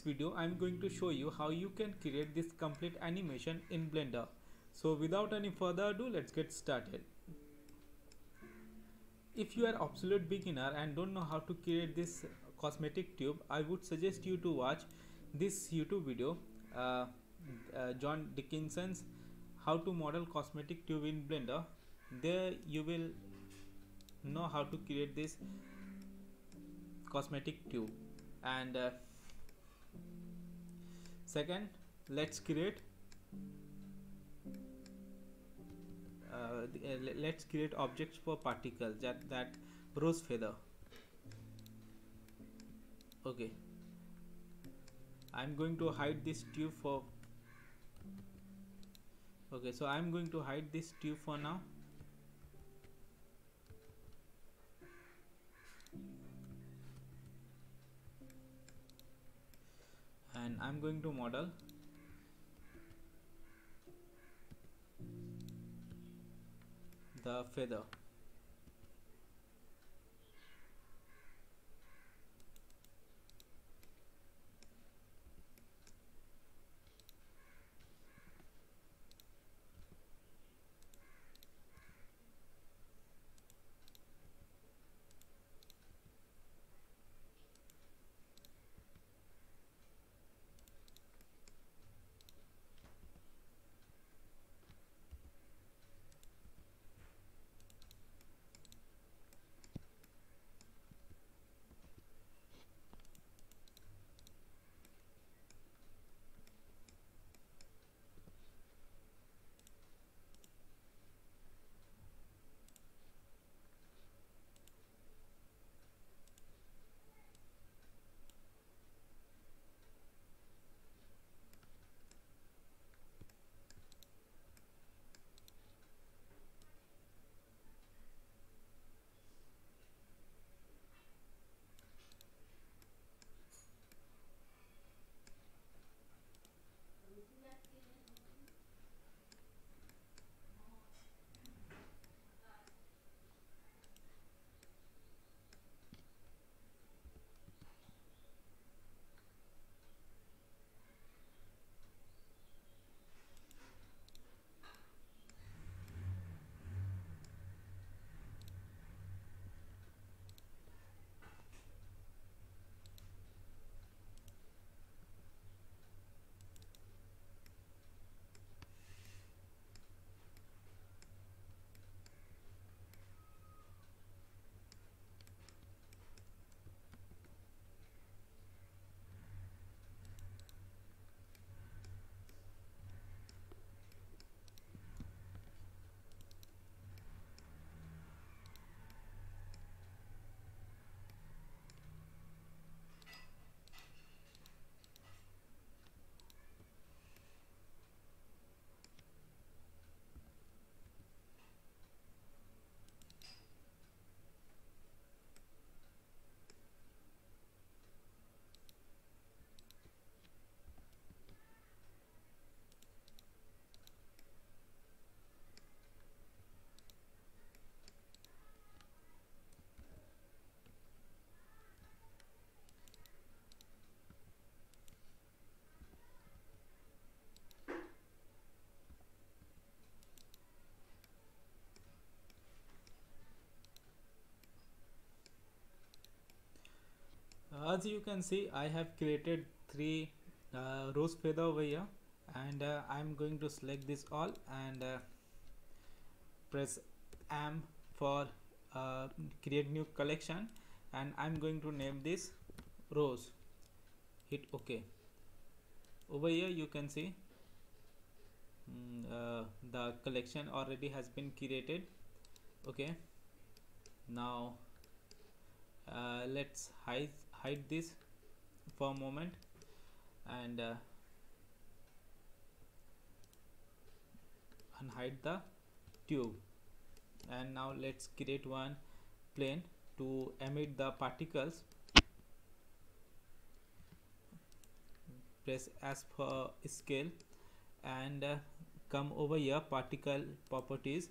this video I'm going to show you how you can create this complete animation in Blender. So without any further ado let's get started. If you are absolute beginner and don't know how to create this cosmetic tube I would suggest you to watch this YouTube video uh, uh, John Dickinson's how to model cosmetic tube in Blender. There you will know how to create this cosmetic tube and uh, second let's create uh, uh, let's create objects for particles that that rose feather. Okay. I'm going to hide this tube for okay so I'm going to hide this tube for now I'm going to model. The feather as you can see I have created three uh, rose feather over here. And uh, I'm going to select this all and uh, press M for uh, create new collection. And I'm going to name this rose. Hit OK. Over here you can see um, the collection already has been created. Okay now uh, let's hide hide this for a moment and uh, unhide the tube. And now let's create one plane to emit the particles. Press as per scale and uh, come over here particle properties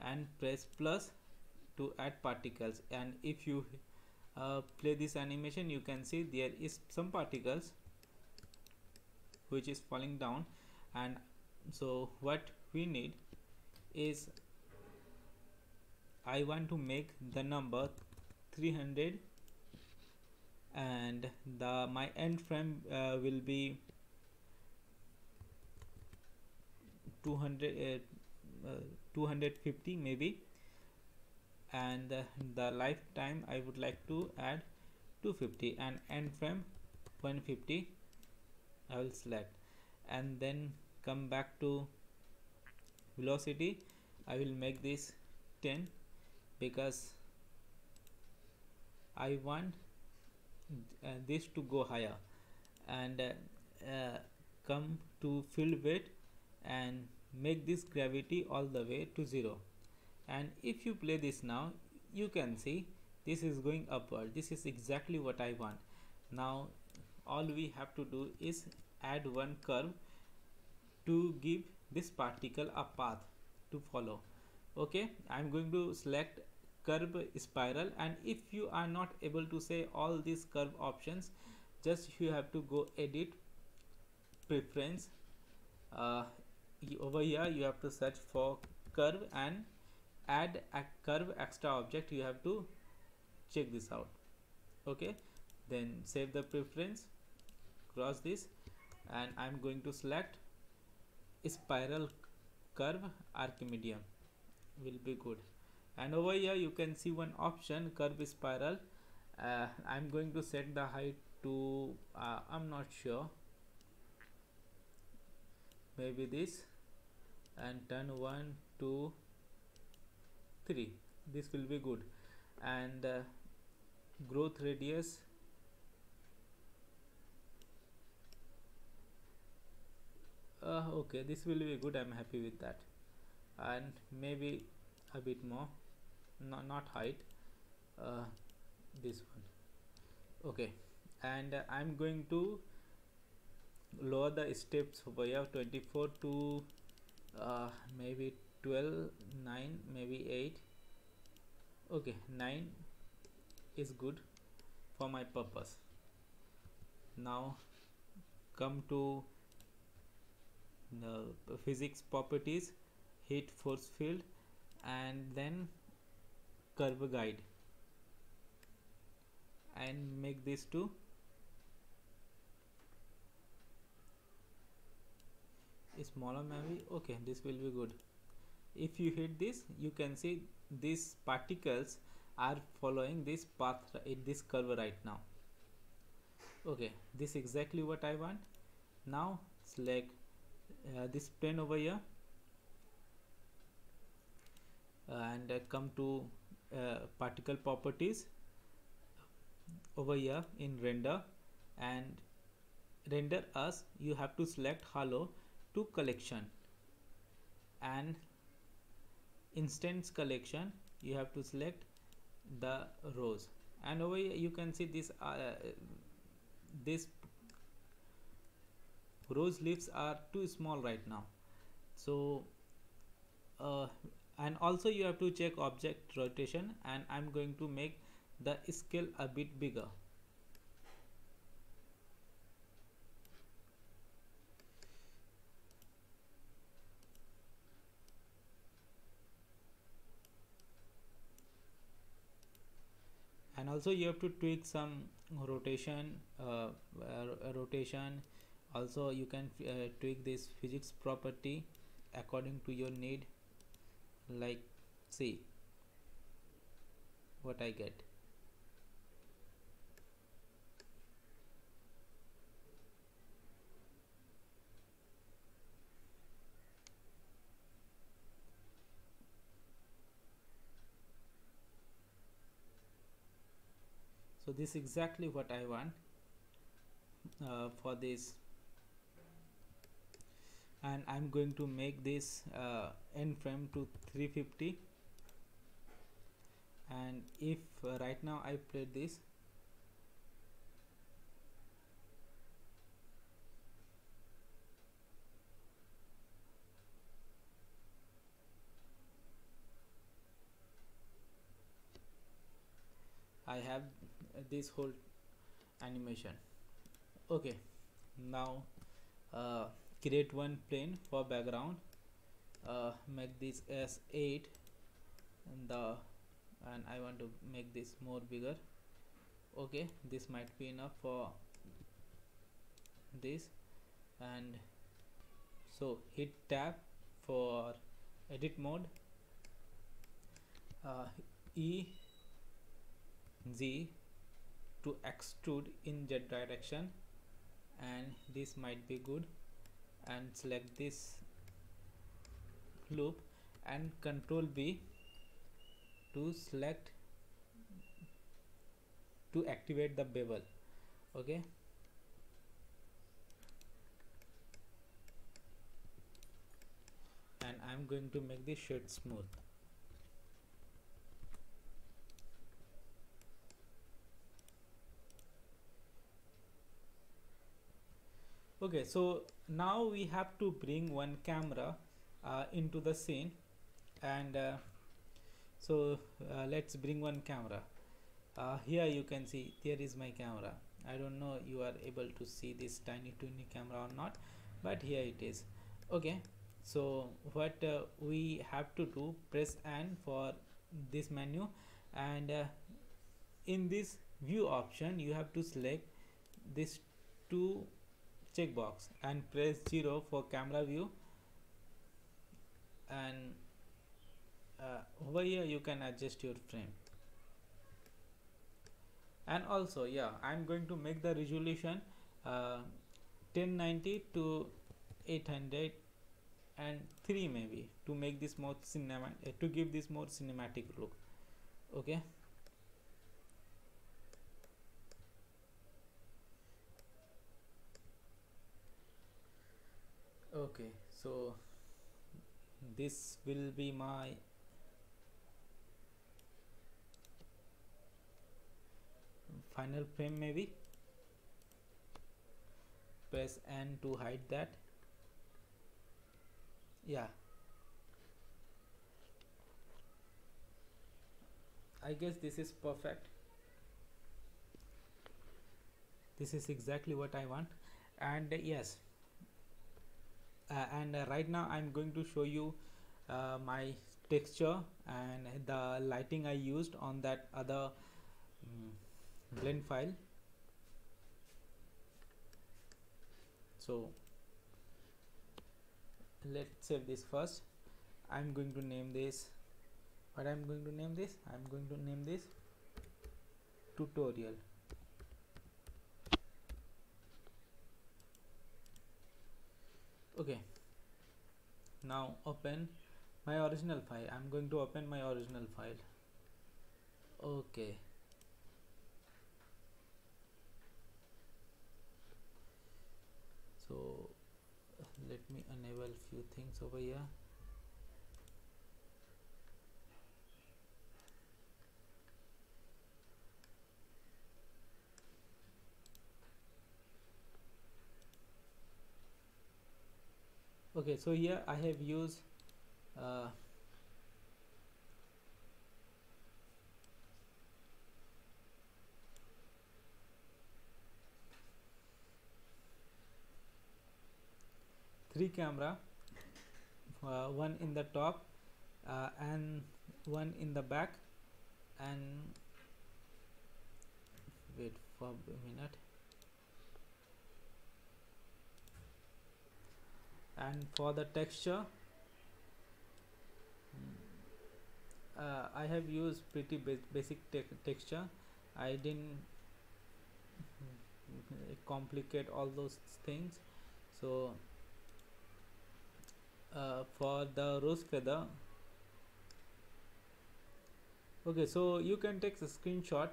and press plus to add particles. And if you uh, play this animation you can see there is some particles which is falling down. And so what we need is I want to make the number 300 and the my end frame uh, will be 200 uh, uh, 250 maybe and uh, the lifetime I would like to add 250 and end frame 150 I will select. And then come back to velocity. I will make this 10 because I want uh, this to go higher. And uh, uh, come to field weight and make this gravity all the way to 0 and if you play this now you can see this is going upward. This is exactly what I want. Now all we have to do is add one curve to give this particle a path to follow. Okay? I'm going to select curve spiral. And if you are not able to say all these curve options just you have to go edit preference. Uh, over here you have to search for curve and add a curve extra object you have to check this out. Okay? Then save the preference cross this and I'm going to select spiral curve Archimedean. Will be good. And over here you can see one option curve spiral. Uh, I'm going to set the height to uh, I'm not sure. Maybe this. And turn 1 2 3 this will be good. And uh, growth radius. Uh, okay this will be good. I'm happy with that. And maybe a bit more. No, not height. Uh, this one. Okay. And uh, I'm going to lower the steps here 24 to uh, maybe 12 9 maybe 8 okay 9 is good for my purpose. Now come to the physics properties heat force field and then curve guide. And make this to smaller maybe okay this will be good if you hit this you can see these particles are following this path in this curve right now. Okay this exactly what I want. Now select uh, this plane over here. And uh, come to uh, particle properties over here in render. And render as you have to select hollow to collection. And instance collection you have to select the rose. And over here you can see this uh, this rose leaves are too small right now. So uh, and also you have to check object rotation and I'm going to make the scale a bit bigger also you have to tweak some rotation uh, rotation. Also you can uh, tweak this physics property according to your need. Like see what I get this is exactly what I want uh, for this. And I'm going to make this uh, end frame to 350 and if uh, right now I play this I have this whole animation. Okay. Now uh, create one plane for background. Uh, make this as 8 and the and I want to make this more bigger. Okay. This might be enough for this. And so hit tab for edit mode. Uh, E Z to extrude in z direction. And this might be good. And select this loop. And control B to select to activate the bevel. Okay? And I'm going to make this shade smooth okay so now we have to bring one camera uh, into the scene and uh, so uh, let's bring one camera. Uh, here you can see there is my camera. I don't know you are able to see this tiny tiny camera or not but here it is. Okay so what uh, we have to do press N for this menu and uh, in this view option you have to select this two checkbox and press 0 for camera view. And uh, over here you can adjust your frame. And also yeah I'm going to make the resolution uh, 1090 to 800 and 3 maybe to make this more cinema uh, to give this more cinematic look. Okay okay so this will be my final frame maybe. Press n to hide that. Yeah. I guess this is perfect. This is exactly what I want. And uh, yes and uh, right now I'm going to show you uh, my texture and the lighting I used on that other um, blend file. So let's save this first. I'm going to name this what I'm going to name this? I'm going to name this tutorial okay. Now open my original file. I'm going to open my original file. Okay. So let me enable few things over here okay so here I have used uh, three camera uh, one in the top uh, and one in the back and wait for a minute and for the texture uh, I have used pretty ba basic te texture. I didn't complicate all those things. So uh, for the rose feather okay so you can take a screenshot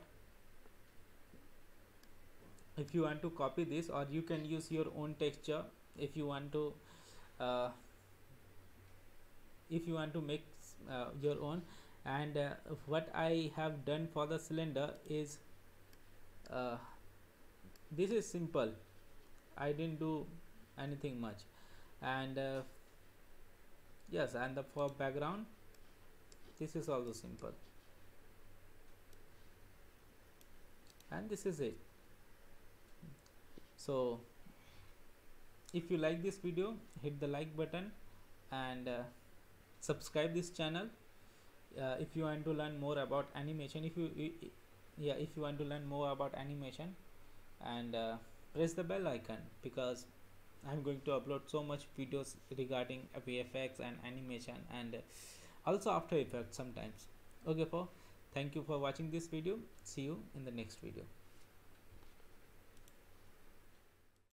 if you want to copy this or you can use your own texture if you want to if you want to make uh, your own. And uh, what I have done for the cylinder is uh, this is simple. I didn't do anything much. And uh, yes and the for background this is also simple. And this is it. So if you like this video hit the like button and uh, subscribe this channel. Uh, if you want to learn more about animation if you yeah if you want to learn more about animation and uh, press the bell icon because i'm going to upload so much videos regarding vfx and animation and also after effects sometimes. Okay for thank you for watching this video. See you in the next video